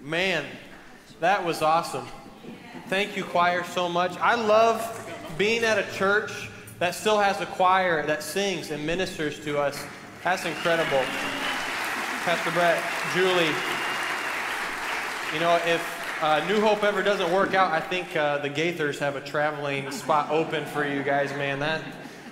Man, that was awesome. Thank you, choir, so much. I love being at a church that still has a choir that sings and ministers to us. That's incredible. Pastor Brett, Julie, you know, if uh, New Hope ever doesn't work out, I think uh, the Gaithers have a traveling spot open for you guys, man. That,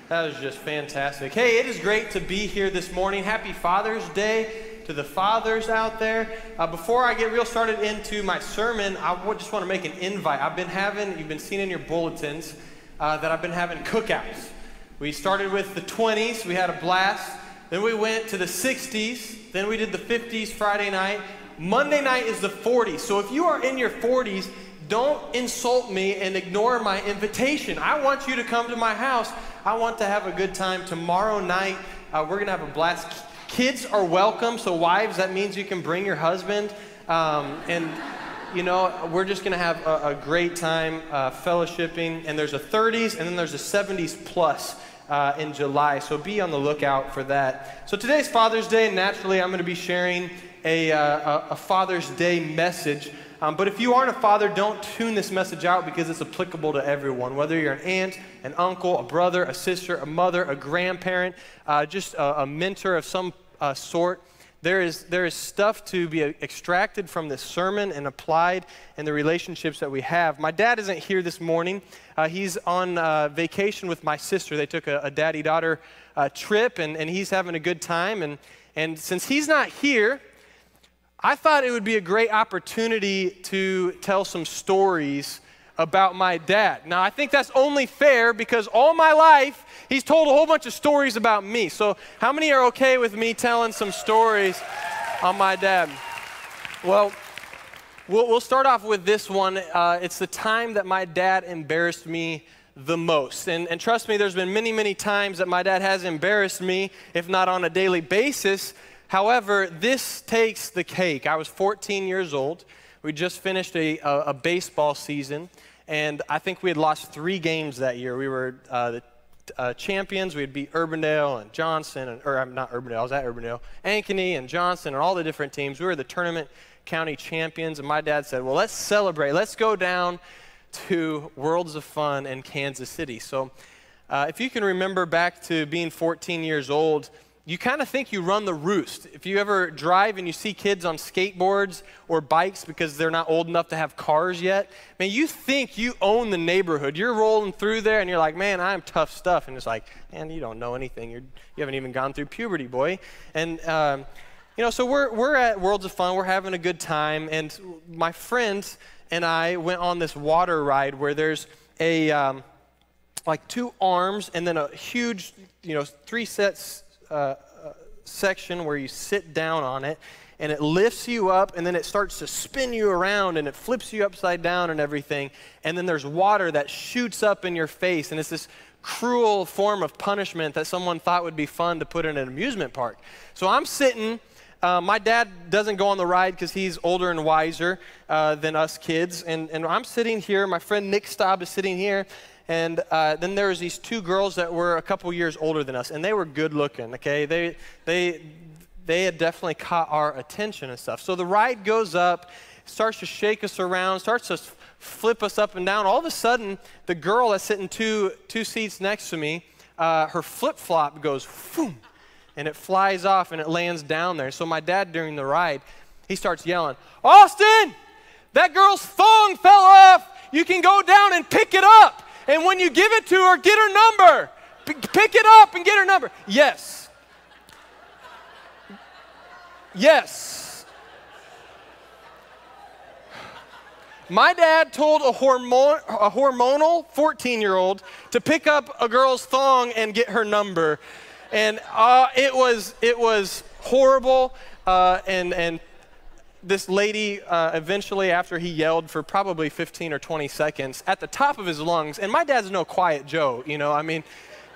that was just fantastic. Hey, it is great to be here this morning. Happy Father's Day to the fathers out there. Uh, before I get real started into my sermon, I just want to make an invite. I've been having, you've been seeing in your bulletins, uh, that I've been having cookouts. We started with the 20s, we had a blast. Then we went to the 60s. Then we did the 50s Friday night. Monday night is the 40s. So if you are in your 40s, don't insult me and ignore my invitation. I want you to come to my house. I want to have a good time. Tomorrow night, uh, we're going to have a blast. Kids are welcome. So, wives, that means you can bring your husband. Um, and, you know, we're just going to have a, a, great time uh, fellowshipping. And there's a 30s and then there's a 70s plus. Uh, in July, so be on the lookout for that. So today's Father's Day, and naturally, I'm going to be sharing a, uh, a Father's Day message. Um, but if you aren't a father, don't tune this message out because it's applicable to everyone. Whether you're an aunt, an uncle, a brother, a sister, a mother, a grandparent, uh, just a, a, mentor of some uh, sort, there is, there is stuff to be extracted from this sermon and applied in the relationships that we have. My dad isn't here this morning. Uh, he's on uh, vacation with my sister. They took a, a daddy daughter uh, trip, and, and he's having a good time. And, and since he's not here, I thought it would be a great opportunity to tell some stories about my dad. Now, I think that's only fair because all my life, he's told a whole bunch of stories about me. So, how many are okay with me telling some stories on my dad? Well, we'll, we'll start off with this one. Uh, it's the time that my dad embarrassed me the most. And, and trust me, there's been many, many times that my dad has embarrassed me, if not on a daily basis. However, this takes the cake. I was 14 years old. We just finished a, a, a baseball season, and I think we had lost three games that year. We were uh, the uh, champions. We had beat Urbandale and Johnston, and, or I'm not Urbandale, I was at Urbandale, Ankeny and Johnston and all the different teams. We were the tournament county champions, and my dad said, Well, let's celebrate. Let's go down to Worlds of Fun in Kansas City. So, uh, if you can remember back to being 14 years old, you kind of think you run the roost. If you ever drive and you see kids on skateboards or bikes because they're not old enough to have cars yet, man, you think you own the neighborhood. You're rolling through there and you're like, man, I'm tough stuff. And it's like, man, you don't know anything. You're, you haven't even gone through puberty, boy. And, um, you know, so we're, we're at Worlds of Fun. We're having a good time. And my friends and I went on this water ride where there's a, um, like two arms and then a huge, you know, three sets section where you sit down on it and it lifts you up and then it starts to spin you around and it flips you upside down and everything. And then there's water that shoots up in your face and it's this cruel form of punishment that someone thought would be fun to put in an amusement park. So I'm sitting. Uh, my dad doesn't go on the ride because he's older and wiser uh, than us kids. And, and I'm sitting here. My friend Nick Staub is sitting here. And uh, then there was these two girls that were a couple years older than us, and they were good looking. Okay, they they they had definitely caught our attention and stuff. So the ride goes up, starts to shake us around, starts to flip us up and down. All of a sudden, the girl that's sitting two two seats next to me, uh, her flip flop goes boom, and it flies off and it lands down there. So my dad during the ride, he starts yelling, "Austin, that girl's thong fell off. You can go down and pick it up." And when you give it to her, get her number. P- pick it up and get her number. Yes. Yes. My dad told a, hormon- a hormonal 14 year old to pick up a girl's thong and get her number. And uh, it, was, it was horrible. Uh, and, and this lady uh, eventually, after he yelled for probably 15 or 20 seconds at the top of his lungs, and my dad's no quiet Joe, you know, I mean,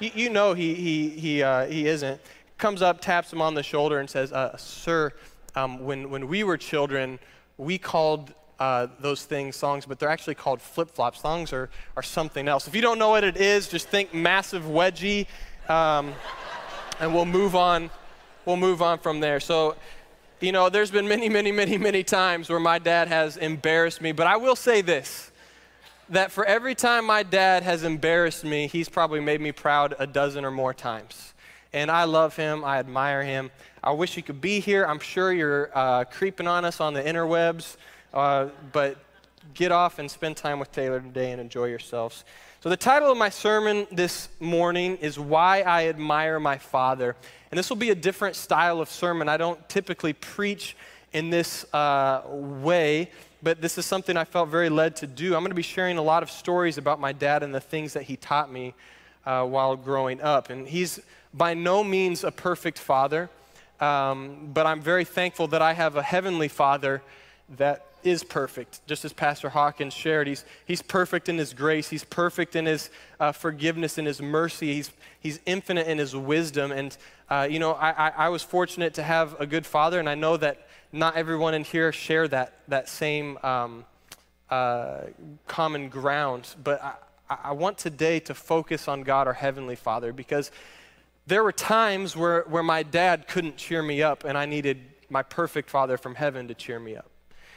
you, you know he, he, he, uh, he isn't, comes up, taps him on the shoulder, and says, uh, Sir, um, when, when we were children, we called uh, those things songs, but they're actually called flip flops. Songs are, are something else. If you don't know what it is, just think massive wedgie, um, and we'll move on. We'll move on from there. So you know, there's been many, many, many, many times where my dad has embarrassed me, but I will say this that for every time my dad has embarrassed me, he's probably made me proud a dozen or more times. And I love him, I admire him. I wish he could be here. I'm sure you're uh, creeping on us on the interwebs, uh, but get off and spend time with Taylor today and enjoy yourselves. So, the title of my sermon this morning is Why I Admire My Father. And this will be a different style of sermon. I don't typically preach in this uh, way, but this is something I felt very led to do. I'm going to be sharing a lot of stories about my dad and the things that he taught me uh, while growing up. And he's by no means a perfect father, um, but I'm very thankful that I have a heavenly father that is perfect. Just as Pastor Hawkins shared, he's, he's perfect in his grace, he's perfect in his uh, forgiveness and his mercy, he's, he's infinite in his wisdom. And, uh, you know, I, I, I, was fortunate to have a good father, and I know that not everyone in here share that, that same um, uh, common ground. But I, I want today to focus on God, our Heavenly Father, because there were times where, where my dad couldn't cheer me up, and I needed my perfect Father from heaven to cheer me up.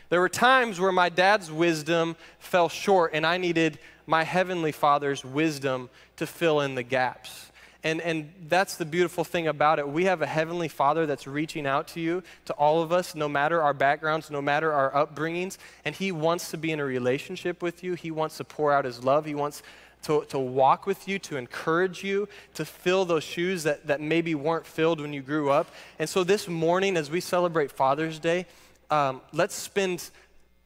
There were times where my dad's wisdom fell short, and I needed my heavenly father's wisdom to fill in the gaps. And, and that's the beautiful thing about it. We have a heavenly father that's reaching out to you, to all of us, no matter our backgrounds, no matter our upbringings. And he wants to be in a relationship with you. He wants to pour out his love. He wants to, to walk with you, to encourage you, to fill those shoes that, that maybe weren't filled when you grew up. And so this morning, as we celebrate Father's Day, um, let's spend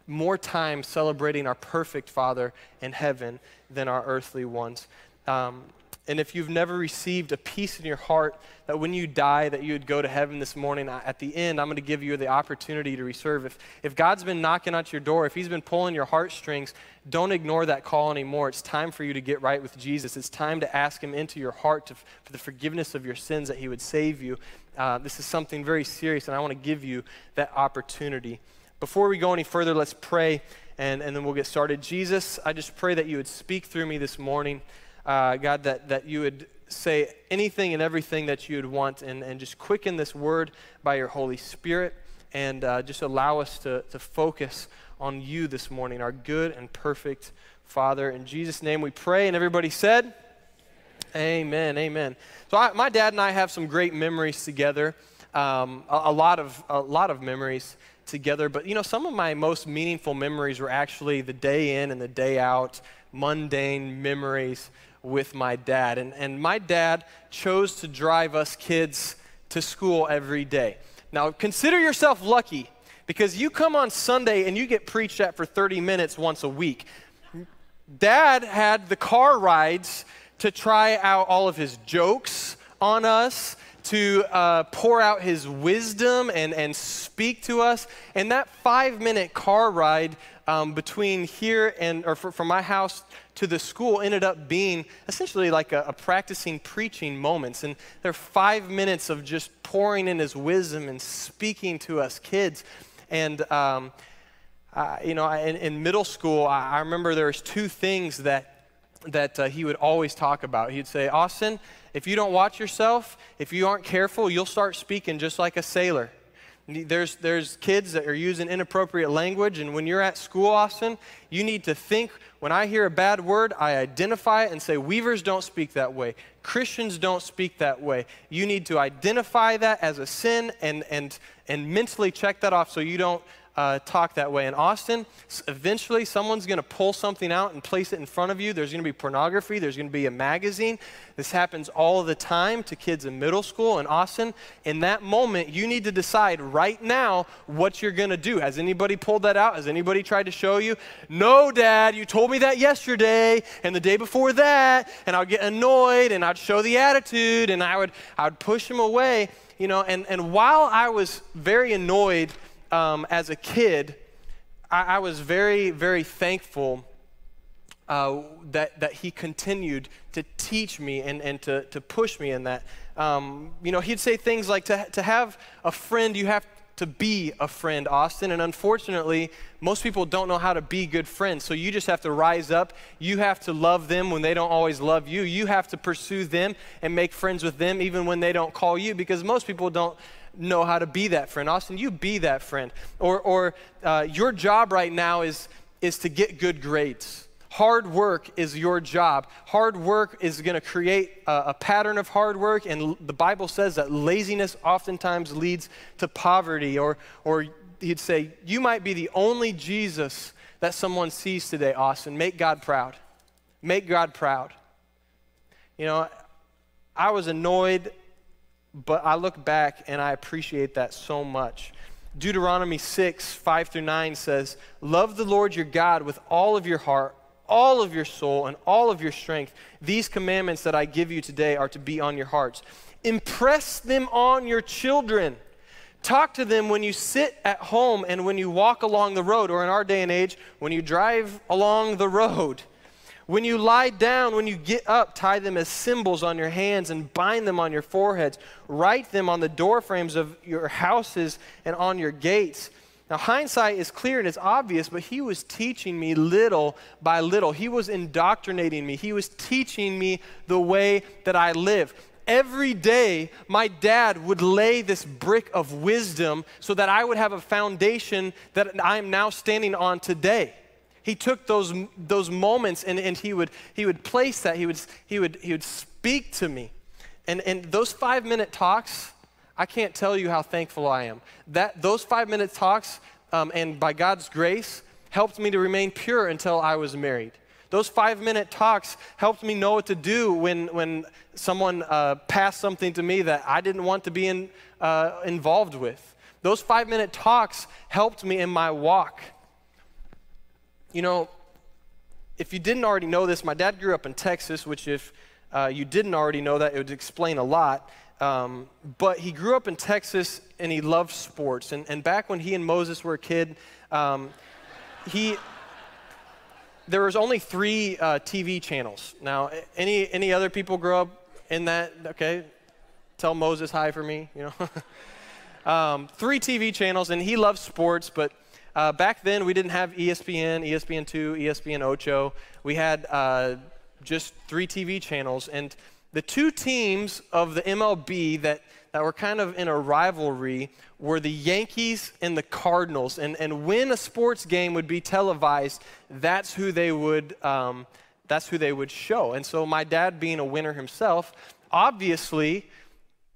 more time celebrating our perfect Father in heaven than our earthly ones. Um, and if you've never received a peace in your heart that when you die that you would go to heaven this morning at the end i'm going to give you the opportunity to reserve. If, if god's been knocking at your door if he's been pulling your heartstrings don't ignore that call anymore. It's time for you to get right with jesus. It's time to ask him into your heart to, for the forgiveness of your sins that he would save you uh, this is something very serious, and I want to give you that opportunity. Before we go any further, let's pray, and, and then we'll get started. Jesus, I just pray that you would speak through me this morning. Uh, God, that, that you would say anything and everything that you would want, and, and just quicken this word by your Holy Spirit, and uh, just allow us to, to focus on you this morning, our good and perfect Father. In Jesus' name we pray, and everybody said, Amen, amen. So I, my dad and I have some great memories together, um, a, a, lot of a lot of memories together. But you know, some of my most meaningful memories were actually the day in and the day out, mundane memories with my dad. And and my dad chose to drive us kids to school every day. Now consider yourself lucky because you come on Sunday and you get preached at for 30 minutes once a week. Dad had the car rides to try out all of his jokes on us, to uh, pour out his wisdom and, and speak to us. And that five minute car ride um, between here and, or from my house to the school ended up being essentially like a, a, practicing preaching moments. And there are five minutes of just pouring in his wisdom and speaking to us kids. And, um, uh, you know, in, in middle school, I, I remember there was two things that that uh, he would always talk about. He'd say, Austin, if you don't watch yourself, if you aren't careful, you'll start speaking just like a sailor. There's, there's kids that are using inappropriate language, and when you're at school, Austin, you need to think when I hear a bad word, I identify it and say, Weavers don't speak that way. Christians don't speak that way. You need to identify that as a sin and, and, and mentally check that off so you don't uh, talk that way. In Austin, eventually someone's going to pull something out and place it in front of you. There's going to be pornography, there's going to be a magazine. This happens all the time to kids in middle school. In Austin, in that moment, you need to decide right now what you're going to do. Has anybody pulled that out? Has anybody tried to show you? No, Dad, you told me that yesterday and the day before that, and I'd get annoyed and I'd show the attitude and I would, I would push him away. You know, and, and while I was very annoyed um, as a kid, I, I, was very, very thankful uh, that, that he continued to teach me and, and to, to push me in that. Um, you know, he'd say things like, to, to have a friend, you have to be a friend, Austin. And unfortunately, most people don't know how to be good friends. So you just have to rise up. You have to love them when they don't always love you. You have to pursue them and make friends with them even when they don't call you because most people don't know how to be that friend. Austin, you be that friend. Or, or uh, your job right now is, is to get good grades. Hard work is your job. Hard work is going to create a, a, pattern of hard work, and the Bible says that laziness oftentimes leads to poverty. Or, or he'd say, You might be the only Jesus that someone sees today, Austin. Make God proud. Make God proud. You know, I was annoyed, but I look back and I appreciate that so much. Deuteronomy 6, 5 through 9 says, Love the Lord your God with all of your heart all of your soul and all of your strength. These commandments that I give you today are to be on your hearts. Impress them on your children. Talk to them when you sit at home and when you walk along the road, or in our day and age, when you drive along the road. When you lie down, when you get up, tie them as symbols on your hands and bind them on your foreheads. Write them on the doorframes of your houses and on your gates. Now, hindsight is clear and it's obvious, but he was teaching me little by little. He was indoctrinating me. He was teaching me the way that I live. Every day, my dad would lay this brick of wisdom so that I would have a foundation that I am now standing on today. He took those, those moments and, and he, would, he would place that, he would, he would, he would speak to me. And, and those five minute talks, I can't tell you how thankful I am. That, those five minute talks, um, and by God's grace, helped me to remain pure until I was married. Those five minute talks helped me know what to do when, when someone uh, passed something to me that I didn't want to be in, uh, involved with. Those five minute talks helped me in my walk. You know, if you didn't already know this, my dad grew up in Texas, which, if uh, you didn't already know that, it would explain a lot. Um, but he grew up in Texas and he loved sports. And, and back when he and Moses were a kid, um, he there was only three uh, TV channels. Now, any any other people grow up in that? Okay, tell Moses hi for me. You know, um, three TV channels, and he loved sports. But uh, back then, we didn't have ESPN, ESPN two, ESPN Ocho. We had uh, just three TV channels, and the two teams of the MLB that, that were kind of in a rivalry were the Yankees and the Cardinals. And, and when a sports game would be televised, that's who they would, um, that's who they would show. And so my dad, being a winner himself, obviously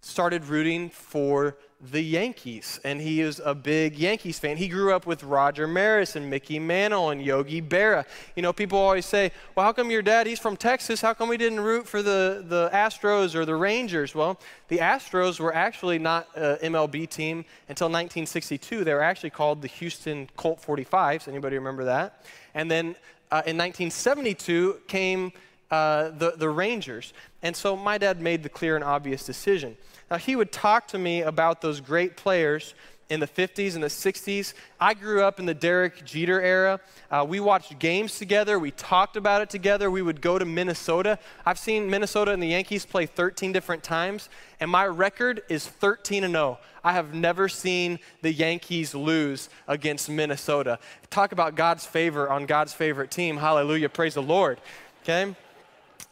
started rooting for the Yankees, and he is a big Yankees fan. He grew up with Roger Maris and Mickey Mantle and Yogi Berra. You know, people always say, well, how come your dad, he's from Texas, how come we didn't root for the, the Astros or the Rangers? Well, the Astros were actually not an MLB team until 1962. They were actually called the Houston Colt 45s. Anybody remember that? And then uh, in 1972 came uh, the, the Rangers. And so my dad made the clear and obvious decision. Now, he would talk to me about those great players in the 50s and the 60s. I grew up in the Derek Jeter era. Uh, we watched games together. We talked about it together. We would go to Minnesota. I've seen Minnesota and the Yankees play 13 different times, and my record is 13 and 0. I have never seen the Yankees lose against Minnesota. Talk about God's favor on God's favorite team. Hallelujah. Praise the Lord. Okay?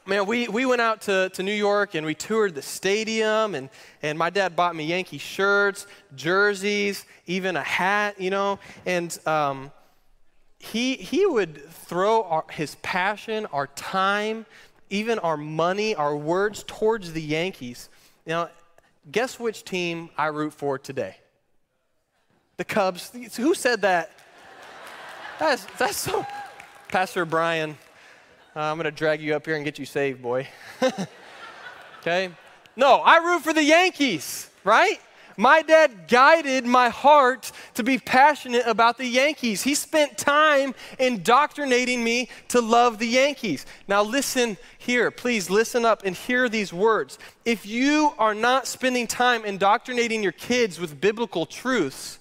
Man, we, we went out to, to New York and we toured the stadium, and, and my dad bought me Yankee shirts, jerseys, even a hat, you know. And um, he, he would throw our, his passion, our time, even our money, our words towards the Yankees. Now, guess which team I root for today? The Cubs. Who said that? That's, that's so. Pastor Brian, uh, I'm going to drag you up here and get you saved, boy. okay? No, I root for the Yankees, right? My dad guided my heart to be passionate about the Yankees. He spent time indoctrinating me to love the Yankees. Now, listen here. Please listen up and hear these words. If you are not spending time indoctrinating your kids with biblical truths,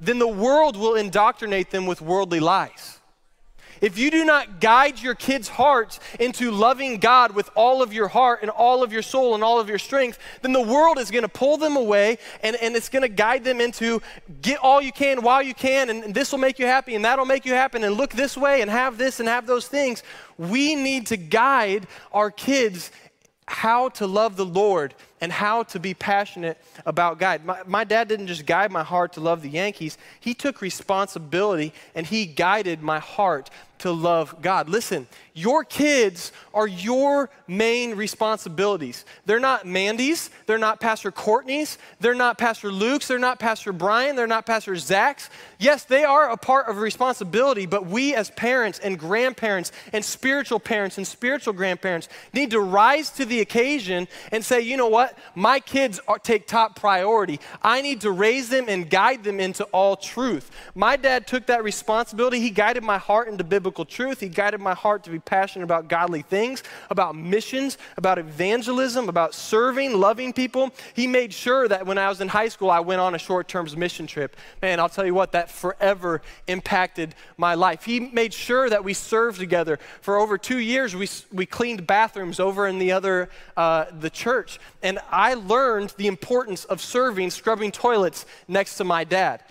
then the world will indoctrinate them with worldly lies. If you do not guide your kids' hearts into loving God with all of your heart and all of your soul and all of your strength, then the world is going to pull them away and, and it's going to guide them into get all you can while you can, and, and this will make you happy and that'll make you happy, and look this way and have this and have those things. We need to guide our kids how to love the Lord and how to be passionate about God. My, my, dad didn't just guide my heart to love the Yankees, he took responsibility and he guided my heart to love God. Listen, your kids are your main responsibilities. They're not Mandy's, they're not Pastor Courtney's, they're not Pastor Luke's, they're not Pastor Brian, they're not Pastor Zach's. Yes, they are a part of responsibility, but we as parents and grandparents and spiritual parents and spiritual grandparents need to rise to the occasion and say, you know what? My kids are, take top priority. I need to raise them and guide them into all truth. My dad took that responsibility. He guided my heart into biblical truth. He guided my heart to be passionate about godly things, about missions, about evangelism, about serving, loving people. He made sure that when I was in high school, I went on a short term mission trip. Man, I'll tell you what, that forever impacted my life. He made sure that we served together. For over two years, we, we cleaned bathrooms over in the other, uh, the church. I learned the importance of serving, scrubbing toilets next to my dad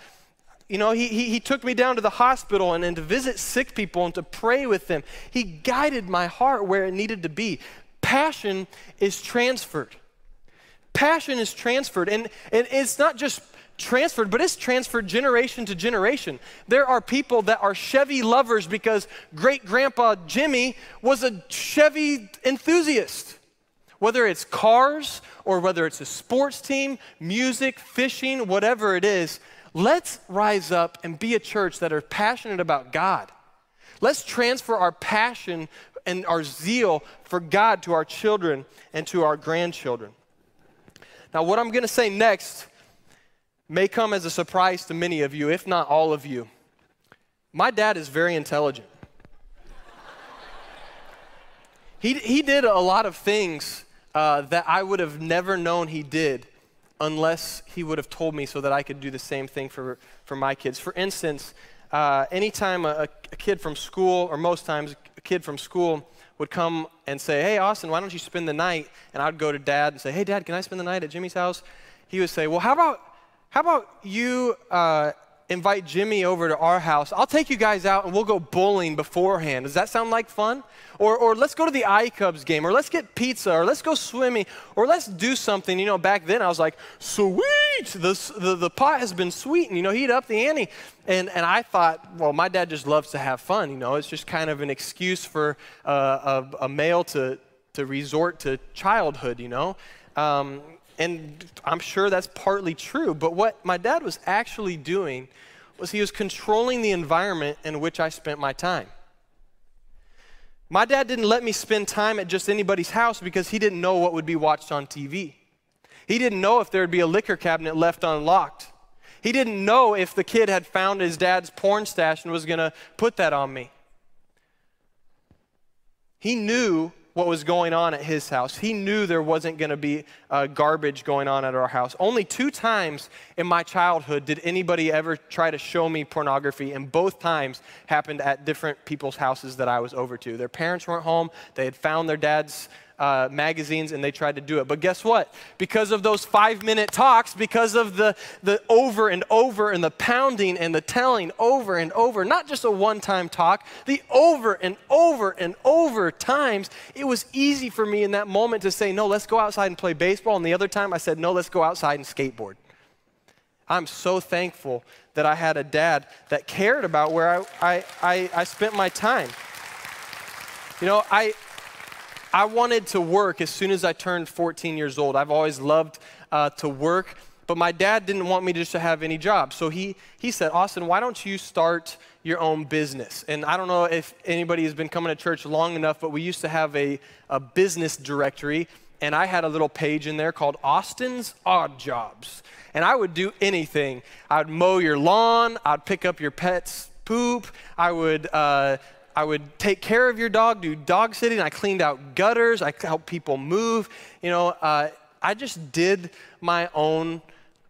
you know, he, he, he, took me down to the hospital and, and to visit sick people and to pray with them. He guided my heart where it needed to be. Passion is transferred. Passion is transferred. And, and it's not just transferred, but it's transferred generation to generation. There are people that are Chevy lovers because great grandpa Jimmy was a Chevy enthusiast. Whether it's cars or whether it's a sports team, music, fishing, whatever it is, Let's rise up and be a church that are passionate about God. Let's transfer our passion and our zeal for God to our children and to our grandchildren. Now, what I'm going to say next may come as a surprise to many of you, if not all of you. My dad is very intelligent. he, he did a lot of things uh, that I would have never known he did unless he would have told me so that I could do the same thing for, for my kids. For instance, uh, anytime a, a kid from school, or most times a kid from school, would come and say, Hey, Austin, why don't you spend the night? And I'd go to dad and say, Hey, dad, can I spend the night at Jimmy's house? He would say, Well, how about, how about you uh, invite Jimmy over to our house. I'll take you guys out and we'll go bowling beforehand. Does that sound like fun? Or, or let's go to the iCubs game, or let's get pizza, or let's go swimming, or let's do something. You know, back then I was like, sweet, the, the, the pot has been sweetened. You know, heat up the ante. And, and I thought, well, my dad just loves to have fun. You know, it's just kind of an excuse for uh, a, a male to, to resort to childhood, you know. Um, and I'm sure that's partly true. But what my dad was actually doing was he was controlling the environment in which I spent my time. My dad didn't let me spend time at just anybody's house because he didn't know what would be watched on TV. He didn't know if there would be a liquor cabinet left unlocked. He didn't know if the kid had found his dad's porn stash and was going to put that on me. He knew what was going on at his house. He knew there wasn't going to be uh, garbage going on at our house. Only two times in my childhood did anybody ever try to show me pornography, and both times happened at different people's houses that I was over to. Their parents weren't home, they had found their dad's uh, magazines and they tried to do it. But guess what? Because of those five minute talks, because of the, the over and over and the pounding and the telling over and over, not just a one time talk, the over and over and over times, it was easy for me in that moment to say, no, let's go outside and play baseball. And the other time I said, no, let's go outside and skateboard. I'm so thankful that I had a dad that cared about where I, I, I, I spent my time. You know, I, I wanted to work as soon as I turned 14 years old. I've always loved uh, to work, but my dad didn't want me just to have any job. So he, he said, Austin, why don't you start your own business? And I don't know if anybody has been coming to church long enough, but we used to have a, a business directory, and I had a little page in there called Austin's Odd Jobs. And I would do anything. I'd mow your lawn, I'd pick up your pet's poop, I would uh, I would take care of your dog, do dog sitting. I cleaned out gutters. I helped people move. You know, uh, I just did my own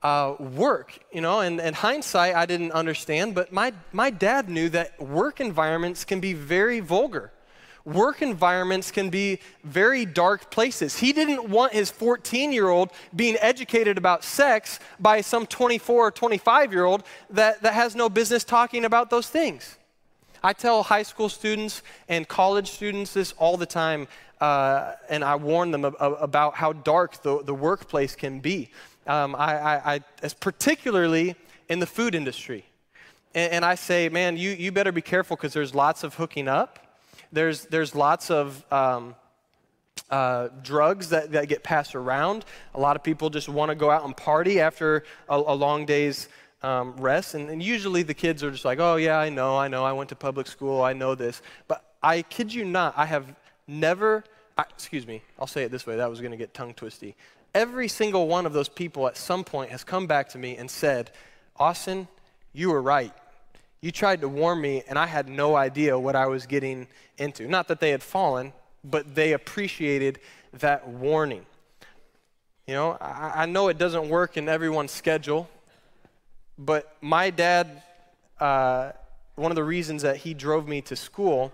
uh, work. You know, and in hindsight, I didn't understand, but my, my dad knew that work environments can be very vulgar. Work environments can be very dark places. He didn't want his 14 year old being educated about sex by some 24 or 25 year old that, that has no business talking about those things. I tell high school students and college students this all the time, uh, and I warn them ab- about how dark the, the workplace can be. Um, I, I, I, as particularly in the food industry. And, and I say, man, you, you better be careful because there's lots of hooking up. There's, there's lots of um, uh, drugs that, that get passed around. A lot of people just want to go out and party after a, a long day's um, rest. And, and usually the kids are just like, oh, yeah, I know, I know, I went to public school, I know this. But I kid you not, I have never, I, excuse me, I'll say it this way, that was going to get tongue twisty. Every single one of those people at some point has come back to me and said, Austin, you were right. You tried to warn me, and I had no idea what I was getting into. Not that they had fallen, but they appreciated that warning. You know, I, I know it doesn't work in everyone's schedule, but my dad, uh, one of the reasons that he drove me to school,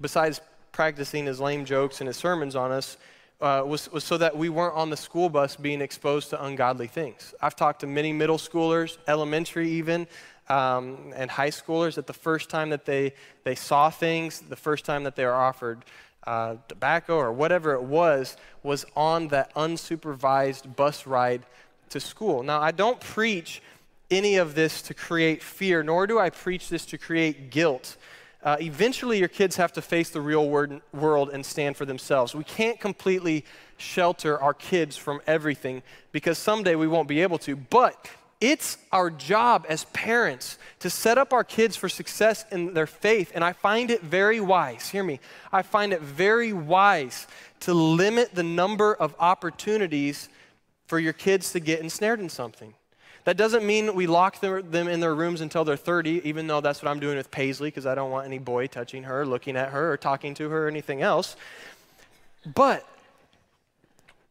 besides practicing his lame jokes and his sermons on us, uh, was, was so that we weren't on the school bus being exposed to ungodly things. I've talked to many middle schoolers, elementary even, um, and high schoolers that the first time that they, they saw things, the first time that they were offered uh, tobacco or whatever it was, was on that unsupervised bus ride to school. Now, I don't preach any of this to create fear, nor do I preach this to create guilt. Uh, eventually, your kids have to face the real word, world and stand for themselves. We can't completely shelter our kids from everything because someday we won't be able to. But it's our job as parents to set up our kids for success in their faith. And I find it very wise, hear me, I find it very wise to limit the number of opportunities for your kids to get ensnared in something. That doesn't mean we lock them in their rooms until they're 30, even though that's what I'm doing with Paisley, because I don't want any boy touching her, looking at her, or talking to her, or anything else. But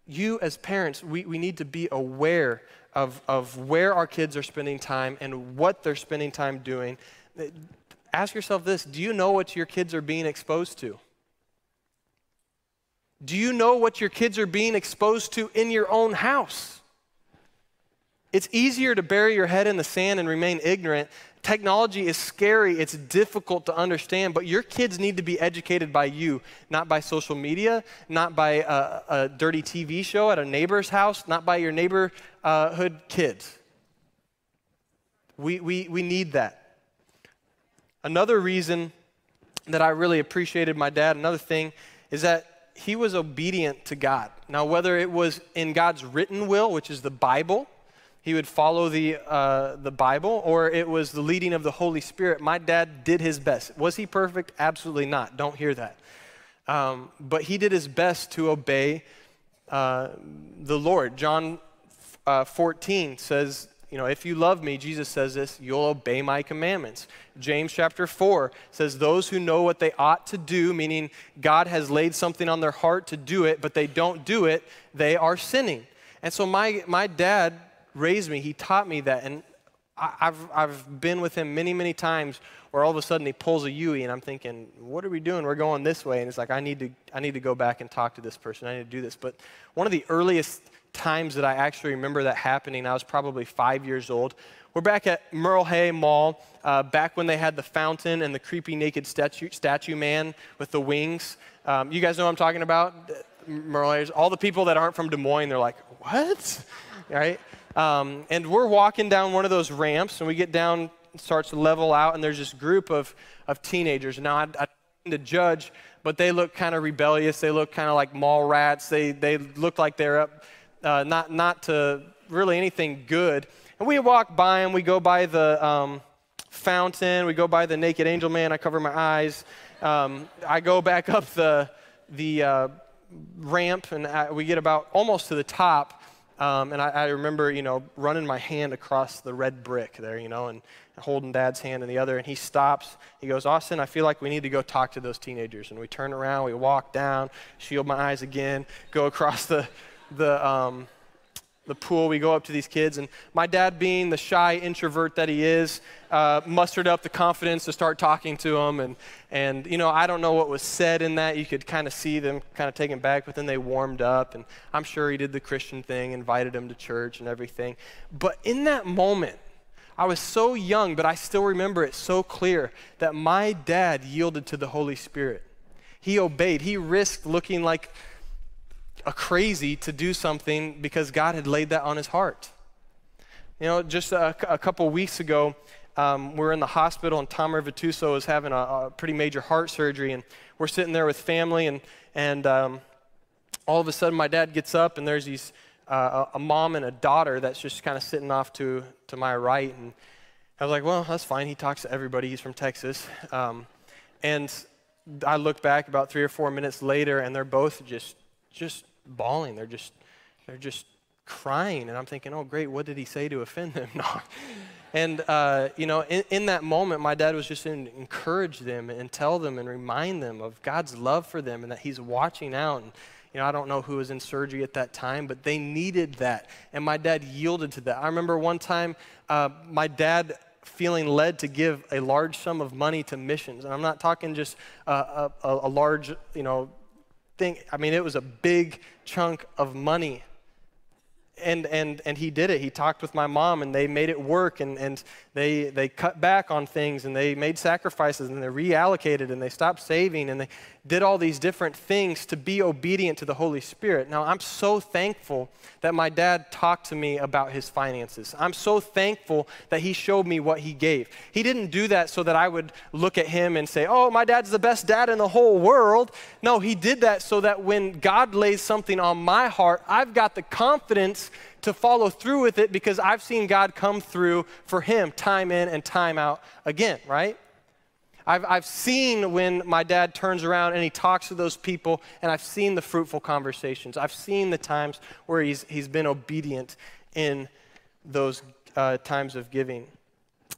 you, as parents, we, we need to be aware of, of where our kids are spending time and what they're spending time doing. Ask yourself this do you know what your kids are being exposed to? Do you know what your kids are being exposed to in your own house? It's easier to bury your head in the sand and remain ignorant Technology is scary, it's difficult to understand, but your kids need to be educated by you, not by social media, not by a, a dirty TV show at a neighbor's house, not by your neighborhood kids. We, we, we need that. Another reason that I really appreciated my dad, another thing, is that he was obedient to God. Now, whether it was in God's written will, which is the Bible, he would follow the, uh, the Bible, or it was the leading of the Holy Spirit. My dad did his best. Was he perfect? Absolutely not. Don't hear that. Um, but he did his best to obey uh, the Lord. John uh, 14 says, you know, if you love me, Jesus says this, you'll obey my commandments. James chapter 4 says, those who know what they ought to do, meaning God has laid something on their heart to do it, but they don't do it, they are sinning. And so my, my dad raised me, he taught me that. And I, have I've been with him many, many times where all of a sudden he pulls a Yui and I'm thinking, what are we doing? We're going this way. And it's like, I need to, I need to go back and talk to this person. I need to do this. But one of the earliest times that I actually remember that happening, I was probably five years old. We're back at Merle Hay Mall, uh, back when they had the fountain and the creepy naked statue, statue man with the wings. Um, you guys know what I'm talking about? Merle Hay's. All the people that aren't from Des Moines, they're like, what? Right? Um, and we're walking down one of those ramps, and we get down, starts to level out, and there's this group of, of teenagers. Now, I, I to judge, but they look kind of rebellious. They look kind of like mall rats. They, they look like they're up, uh, not, not to really anything good. And we walk by and we go by the um, fountain. We go by the naked angel man. I cover my eyes. Um, I go back up the, the uh, ramp, and I, we get about almost to the top. Um, and I, I, remember, you know, running my hand across the red brick there, you know, and holding dad's hand in the other. And he stops. He goes, Austin, I feel like we need to go talk to those teenagers. And we turn around, we walk down, shield my eyes again, go across the, the, um, the pool. We go up to these kids, and my dad, being the shy introvert that he is, uh, mustered up the confidence to start talking to them. And, and, you know, I don't know what was said in that. You could kind of see them kind of taken back, but then they warmed up. And I'm sure he did the Christian thing, invited them to church and everything. But in that moment, I was so young, but I still remember it so clear that my dad yielded to the Holy Spirit. He obeyed. He risked looking like a crazy to do something because God had laid that on his heart. You know, just a, a couple weeks ago, um, we're in the hospital, and Tom Rivatuso is having a, a, pretty major heart surgery, and we're sitting there with family, and, and um, all of a sudden, my dad gets up, and there's these, uh, a mom and a daughter that's just kind of sitting off to, to my right, and I was like, well, that's fine. He talks to everybody. He's from Texas. Um, and I look back about three or four minutes later, and they're both just, just bawling. They're just, they're just crying. And I'm thinking, oh, great, what did he say to offend them? no. And, uh, you know, in, in, that moment, my dad was just to encourage them and tell them and remind them of God's love for them and that he's watching out. And, you know, I don't know who was in surgery at that time, but they needed that. And my dad yielded to that. I remember one time uh, my dad feeling led to give a large sum of money to missions. And I'm not talking just uh, a, a large, you know, thing. I mean, it was a big chunk of money and, and, and he did it. He talked with my mom and they made it work and, and they, they cut back on things and they made sacrifices and they reallocated and they stopped saving and they did all these different things to be obedient to the Holy Spirit. Now, I'm so thankful that my dad talked to me about his finances. I'm so thankful that he showed me what he gave. He didn't do that so that I would look at him and say, oh, my dad's the best dad in the whole world. No, he did that so that when God lays something on my heart, I've got the confidence to follow through with it because I've seen God come through for him time in and time out again, right? I've, I've seen when my dad turns around and he talks to those people, and I've seen the fruitful conversations. I've seen the times where he's, he's been obedient in those uh, times of giving.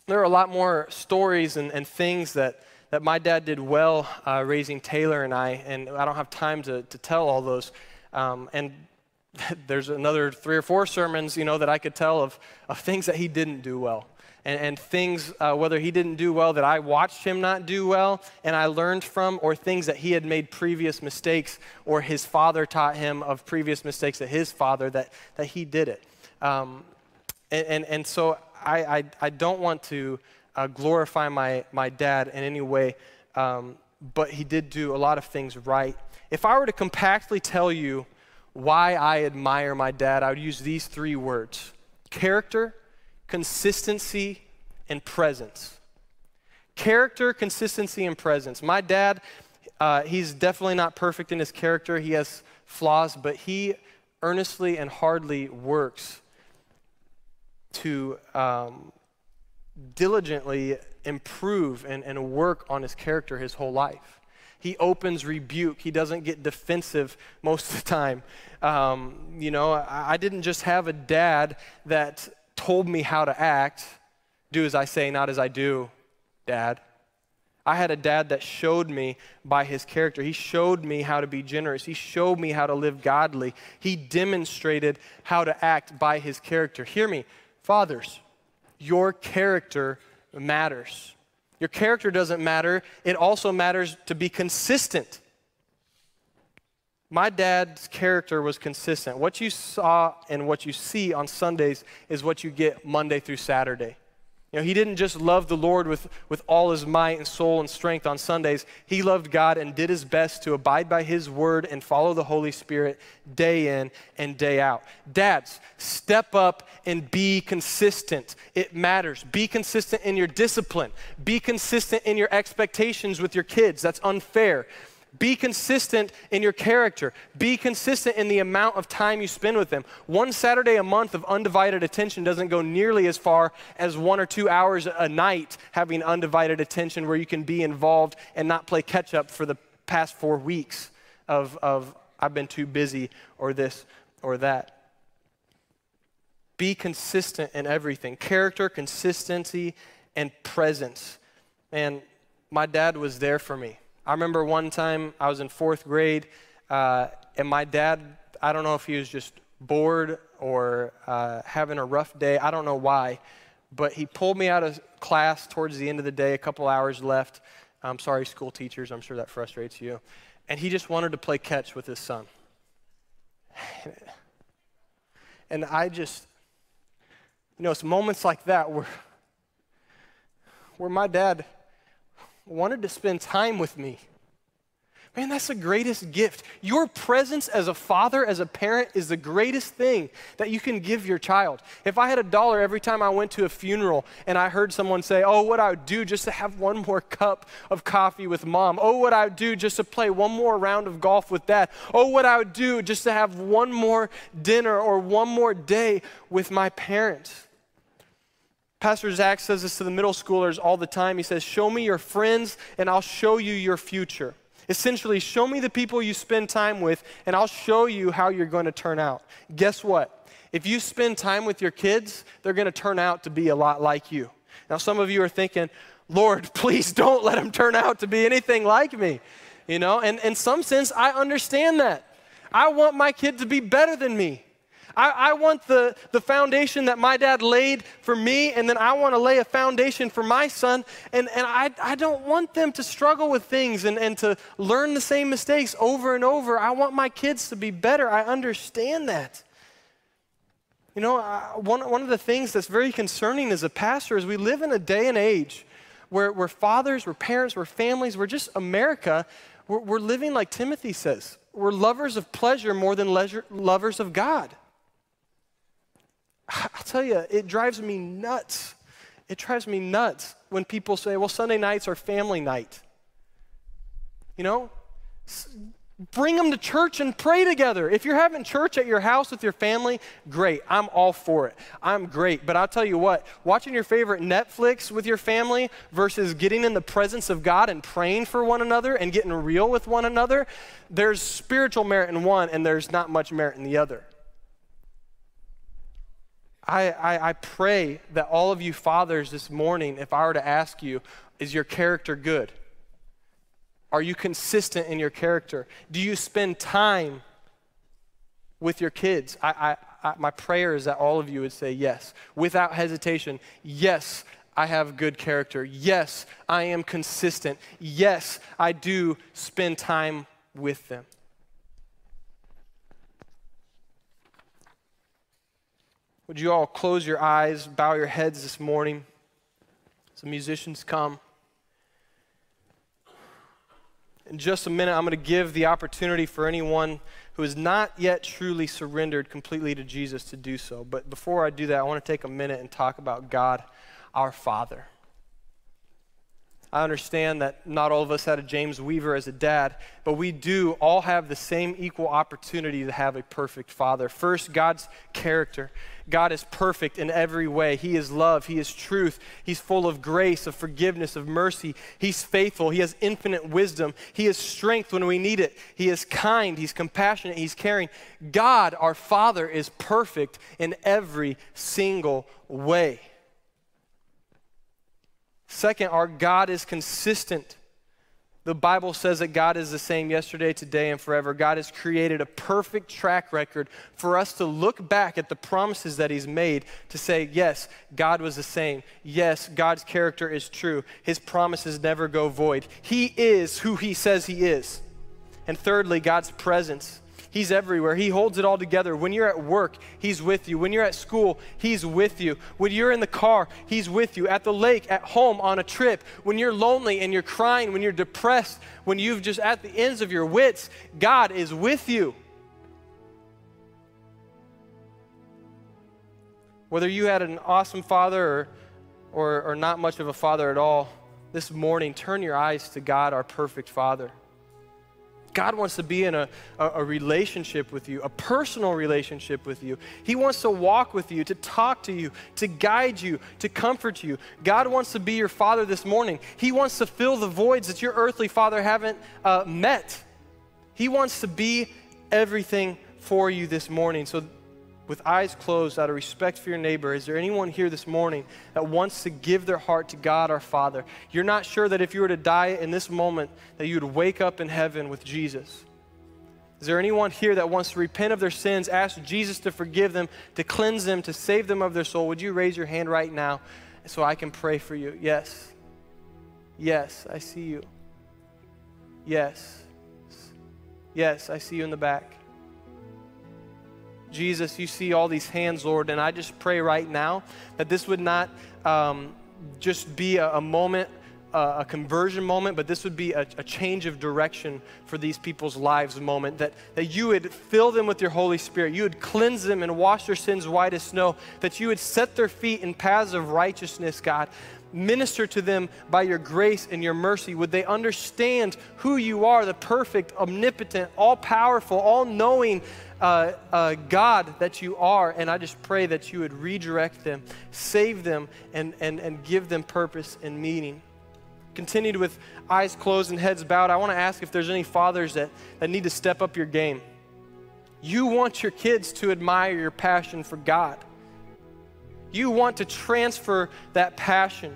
There are a lot more stories and, and things that, that my dad did well uh, raising Taylor and I, and I don't have time to, to tell all those. Um, and there's another three or four sermons, you know, that I could tell of, of things that he didn't do well. And, and things, uh, whether he didn't do well that I watched him not do well and I learned from, or things that he had made previous mistakes, or his father taught him of previous mistakes that his father, that, that he did it. Um, and, and, and, so I, I, I don't want to uh, glorify my, my dad in any way, um, but he did do a lot of things right. If I were to compactly tell you, why I admire my dad, I would use these three words character, consistency, and presence. Character, consistency, and presence. My dad, uh, he's definitely not perfect in his character, he has flaws, but he earnestly and hardly works to um, diligently improve and, and work on his character his whole life he opens rebuke. He doesn't get defensive most of the time. Um, you know, I, I didn't just have a dad that told me how to act. Do as I say, not as I do, dad. I had a dad that showed me by his character. He showed me how to be generous. He showed me how to live godly. He demonstrated how to act by his character. Hear me, fathers, your character matters. Your character doesn't matter, it also matters to be consistent. My dad's character was consistent. What you saw and what you see on Sundays is what you get Monday through Saturday. You know, he didn't just love the Lord with, with all his might and soul and strength on Sundays. He loved God and did his best to abide by his word and follow the Holy Spirit day in and day out. Dads, step up and be consistent. It matters. Be consistent in your discipline, be consistent in your expectations with your kids. That's unfair. Be consistent in your character. Be consistent in the amount of time you spend with them. One Saturday a month of undivided attention doesn't go nearly as far as one or two hours a night having undivided attention where you can be involved and not play catch up for the past four weeks of, of I've been too busy or this or that. Be consistent in everything character, consistency, and presence. And my dad was there for me. I remember one time I was in fourth grade, uh, and my dad, I don't know if he was just bored or uh, having a rough day, I don't know why, but he pulled me out of class towards the end of the day, a couple hours left. I'm sorry, school teachers, I'm sure that frustrates you. And he just wanted to play catch with his son. And I just, you know, it's moments like that where where my dad wanted to spend time with me. Man, that's the greatest gift. Your presence as a father, as a parent, is the greatest thing that you can give your child. If I had a dollar every time I went to a funeral and I heard someone say, Oh, what I would do just to have one more cup of coffee with mom. Oh, what I would do just to play one more round of golf with dad. Oh, what I would do just to have one more dinner or one more day with my parents. Pastor Zach says this to the middle schoolers all the time. He says, Show me your friends, and I'll show you your future. Essentially, show me the people you spend time with, and I'll show you how you're going to turn out. Guess what? If you spend time with your kids, they're going to turn out to be a lot like you. Now, some of you are thinking, Lord, please don't let them turn out to be anything like me. You know, and in some sense, I understand that. I want my kid to be better than me. I, I, want the, the foundation that my dad laid for me, and then I want to lay a foundation for my son. And, and I, I don't want them to struggle with things and, and to learn the same mistakes over and over. I want my kids to be better. I understand that. You know, one, one of the things that's very concerning as a pastor is we live in a day and age where we're fathers, we're parents, we're families, we're just America. We're, we're living like Timothy says. We're lovers of pleasure more than leisure, lovers of God. I'll tell you, it drives me nuts. It drives me nuts when people say, well, Sunday nights are family night. You know, bring them to church and pray together. If you're having church at your house with your family, great. I'm all for it. I'm great. But I'll tell you what, watching your favorite Netflix with your family versus getting in the presence of God and praying for one another and getting real with one another, there's spiritual merit in one and there's not much merit in the other. I, I, I, pray that all of you fathers this morning, if I were to ask you, is your character good? Are you consistent in your character? Do you spend time with your kids? I, I, my prayer is that all of you would say yes, without hesitation. Yes, I have good character. Yes, I am consistent. Yes, I do spend time with them. Would you all close your eyes, bow your heads this morning Some musicians come? In just a minute, I'm going to give the opportunity for anyone who has not yet truly surrendered completely to Jesus to do so. But before I do that, I want to take a minute and talk about God, our Father. I understand that not all of us had a James Weaver as a dad, but we do all have the same equal opportunity to have a perfect father. First, God's character. God is perfect in every way. He is love. He is truth. He's full of grace, of forgiveness, of mercy. He's faithful. He has infinite wisdom. He is strength when we need it. He is kind. He's compassionate. He's caring. God, our Father, is perfect in every single way. Second, our God is consistent. The Bible says that God is the same yesterday, today, and forever. God has created a perfect track record for us to look back at the promises that He's made to say, yes, God was the same. Yes, God's character is true. His promises never go void. He is who He says He is. And thirdly, God's presence. He's everywhere. He holds it all together. When you're at work, He's with you. When you're at school, He's with you. When you're in the car, He's with you. At the lake, at home, on a trip, when you're lonely and you're crying, when you're depressed, when you've just at the ends of your wits, God is with you. Whether you had an awesome father or, or, or not much of a father at all, this morning, turn your eyes to God, our perfect Father. God wants to be in a, a, a, relationship with you, a personal relationship with you. He wants to walk with you, to talk to you, to guide you, to comfort you. God wants to be your father this morning. He wants to fill the voids that your earthly father haven't uh, met. He wants to be everything for you this morning. So with eyes closed, out of respect for your neighbor, is there anyone here this morning that wants to give their heart to God our Father? You're not sure that if you were to die in this moment, that you would wake up in heaven with Jesus. Is there anyone here that wants to repent of their sins, ask Jesus to forgive them, to cleanse them, to save them of their soul? Would you raise your hand right now so I can pray for you? Yes. Yes, I see you. Yes. Yes, I see you in the back. Jesus, you see all these hands, Lord, and I just pray right now that this would not um, just be a, a moment uh, a conversion moment, but this would be a, a, change of direction for these people's lives moment. That, that you would fill them with your Holy Spirit. You would cleanse them and wash their sins white as snow. That you would set their feet in paths of righteousness, God. Minister to them by your grace and your mercy. Would they understand who you are, the perfect, omnipotent, all powerful, all knowing uh, uh, God that you are? And I just pray that you would redirect them, save them, and, and, and give them purpose and meaning continued with eyes closed and heads bowed, I want to ask if there's any fathers that, that need to step up your game. You want your kids to admire your passion for God. You want to transfer that passion.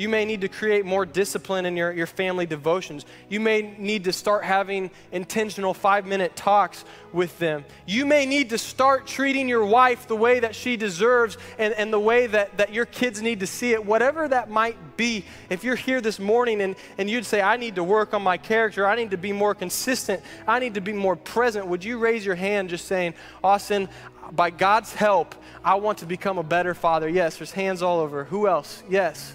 You may need to create more discipline in your, your family devotions. You may need to start having intentional five minute talks with them. You may need to start treating your wife the way that she deserves and, and the way that, that your kids need to see it, whatever that might be. If you're here this morning and, and you'd say, I need to work on my character, I need to be more consistent, I need to be more present, would you raise your hand just saying, Austin, by God's help, I want to become a better father? Yes, there's hands all over. Who else? Yes.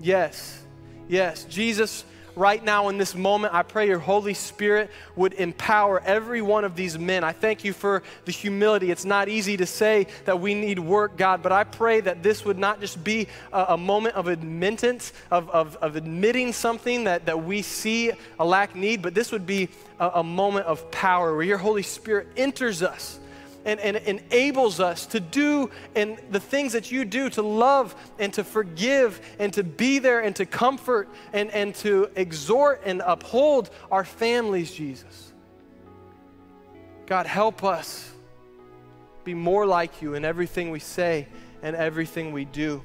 Yes, yes. Jesus, right now in this moment, I pray your Holy Spirit would empower every one of these men. I thank you for the humility. It's not easy to say that we need work, God, but I pray that this would not just be a, a moment of admittance, of, of, of, admitting something that, that we see a lack need, but this would be a, a moment of power where your Holy Spirit enters us and, and enables us to do and the things that you do to love and to forgive and to be there and to comfort and, and to exhort and uphold our families, Jesus. God, help us be more like you in everything we say and everything we do.